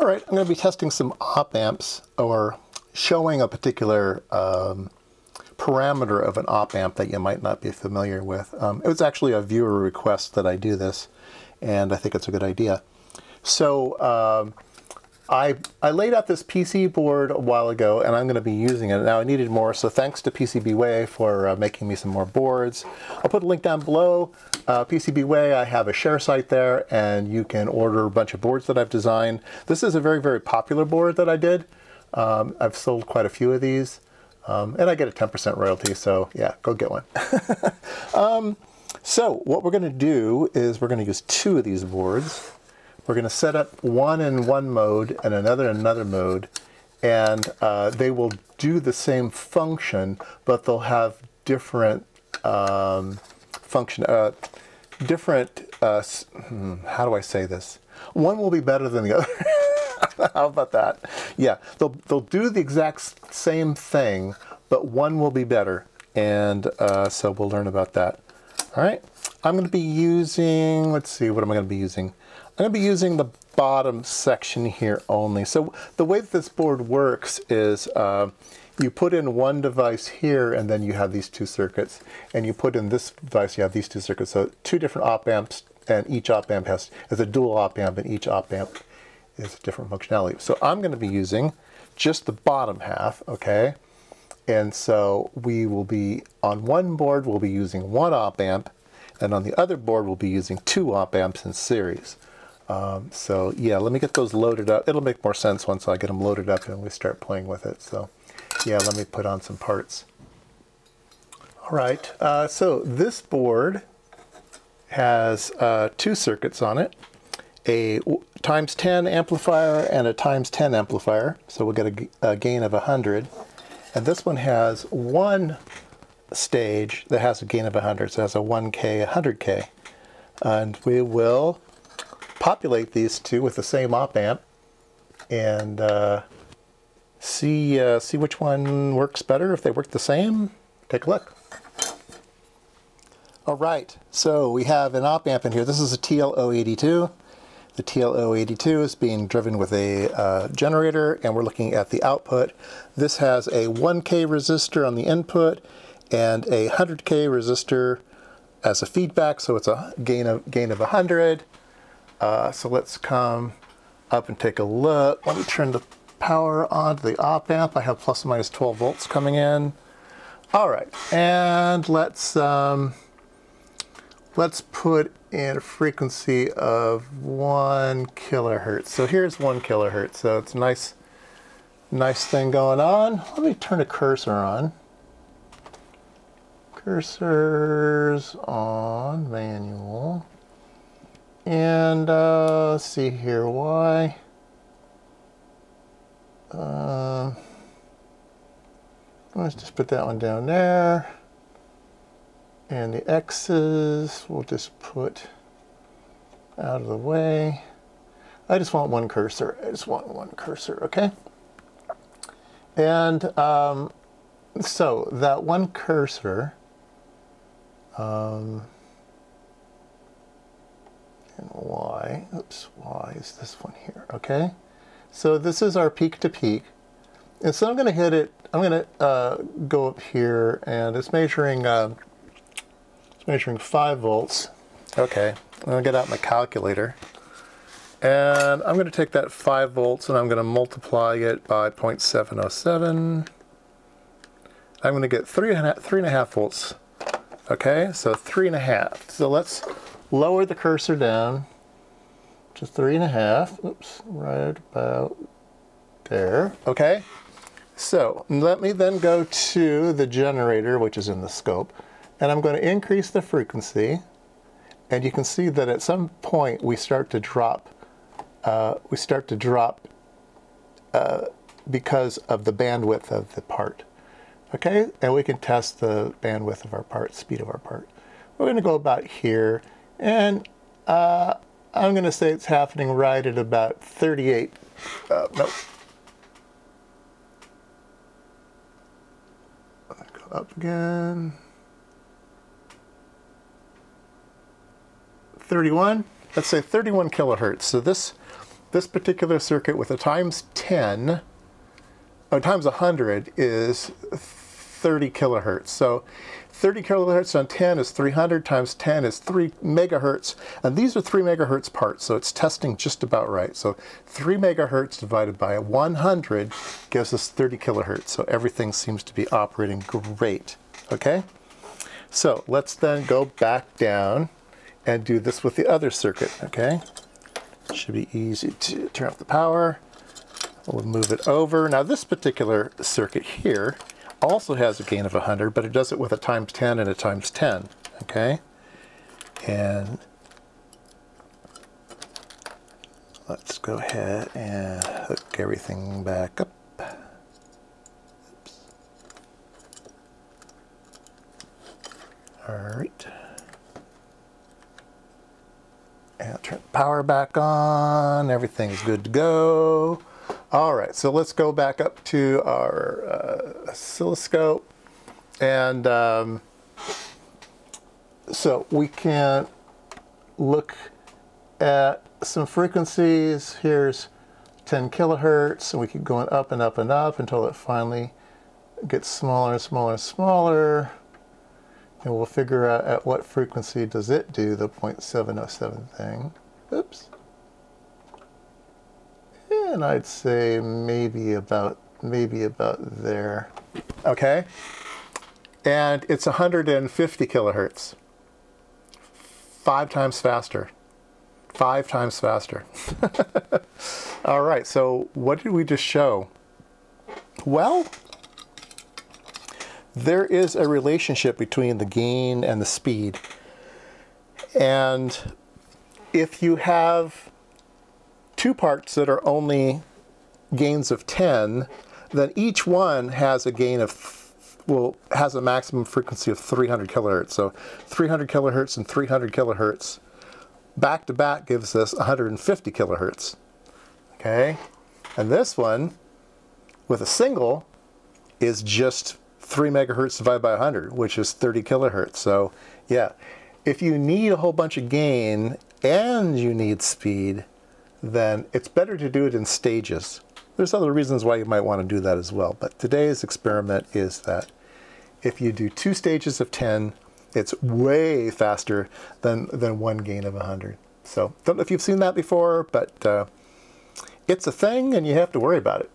All right, I'm going to be testing some op amps or showing a particular um, parameter of an op amp that you might not be familiar with. Um, it was actually a viewer request that I do this, and I think it's a good idea. So um, I, I laid out this PC board a while ago, and I'm going to be using it. Now, I needed more, so thanks to PCBWay for uh, making me some more boards. I'll put a link down below. Uh, PCBWay, I have a share site there, and you can order a bunch of boards that I've designed. This is a very, very popular board that I did. Um, I've sold quite a few of these, um, and I get a 10% royalty, so yeah, go get one. um, so what we're going to do is we're going to use two of these boards. We're going to set up one in one mode and another in another mode, and uh, they will do the same function, but they'll have different um, function, uh, different, uh, hmm, how do I say this? One will be better than the other. how about that? Yeah, they'll, they'll do the exact same thing, but one will be better. And uh, so we'll learn about that. All right, I'm going to be using, let's see, what am I going to be using? I'm going to be using the bottom section here only. So the way that this board works is uh, you put in one device here and then you have these two circuits. And you put in this device, you have these two circuits. So two different op amps and each op amp has is a dual op amp and each op amp is a different functionality. So I'm going to be using just the bottom half, okay? And so we will be, on one board, we'll be using one op amp, and on the other board, we'll be using two op amps in series. Um, so yeah, let me get those loaded up. It'll make more sense once I get them loaded up and we start playing with it. So yeah, let me put on some parts. All right, uh, so this board has uh, two circuits on it, a times 10 amplifier and a times 10 amplifier. So we'll get a, a gain of 100. And this one has one stage that has a gain of 100. So it has a 1K, 100K. And we will populate these two with the same op amp and uh, see, uh, see which one works better. If they work the same, take a look. All right, so we have an op amp in here. This is a TL082. The TL082 is being driven with a uh, generator and we're looking at the output. This has a 1K resistor on the input and a 100K resistor as a feedback, so it's a gain of, gain of 100. Uh, so let's come up and take a look. Let me turn the power on to the op amp. I have plus or minus 12 volts coming in. All right, and let's um, let's put in a frequency of one kilohertz. So here's one kilohertz. So it's a nice, nice thing going on. Let me turn a cursor on. Cursors on manual. And uh, let's see here, why? Uh, let's just put that one down there. And the X's we'll just put out of the way. I just want one cursor. I just want one cursor, okay? And um, so that one cursor, um, and Y, oops, Y is this one here, okay? So this is our peak to peak. And so I'm gonna hit it, I'm gonna uh, go up here and it's measuring, uh, it's measuring five volts. Okay, I'm gonna get out my calculator. And I'm gonna take that five volts and I'm gonna multiply it by 0.707. I'm gonna get three and, three and a half volts. Okay, so three and a half. So let's lower the cursor down to three and a half. Oops, right about there. Okay, so let me then go to the generator, which is in the scope, and I'm going to increase the frequency. And you can see that at some point we start to drop, uh, we start to drop uh, because of the bandwidth of the part. Okay, and we can test the bandwidth of our part, speed of our part. We're going to go about here and uh, I'm going to say it's happening right at about 38. Uh, nope. Go up again. 31. Let's say 31 kilohertz. So this this particular circuit with a times 10, or times 100 is 30 kilohertz. So 30 kilohertz on 10 is 300 times 10 is 3 megahertz. And these are 3 megahertz parts, so it's testing just about right. So 3 megahertz divided by 100 gives us 30 kilohertz. So everything seems to be operating great. Okay? So let's then go back down and do this with the other circuit. Okay? Should be easy to turn off the power. We'll move it over. Now this particular circuit here also has a gain of 100, but it does it with a times 10 and a times 10, okay? And let's go ahead and hook everything back up. Oops. All right. And turn power back on. Everything's good to go. All right, so let's go back up to our uh, oscilloscope. And um, so we can look at some frequencies. Here's 10 kilohertz, and we keep going up and up and up until it finally gets smaller and smaller and smaller. And we'll figure out at what frequency does it do the 0.707 thing. Oops and I'd say maybe about maybe about there. Okay? And it's 150 kilohertz. Five times faster. Five times faster. All right, so what did we just show? Well, there is a relationship between the gain and the speed. And if you have two parts that are only gains of 10, then each one has a gain of, well, has a maximum frequency of 300 kilohertz. So 300 kilohertz and 300 kilohertz back to back gives us 150 kilohertz. Okay? And this one, with a single, is just 3 megahertz divided by 100, which is 30 kilohertz. So, yeah, if you need a whole bunch of gain and you need speed, then it's better to do it in stages. There's other reasons why you might want to do that as well, but today's experiment is that if you do two stages of 10, it's way faster than, than one gain of 100. So don't know if you've seen that before, but uh, it's a thing and you have to worry about it.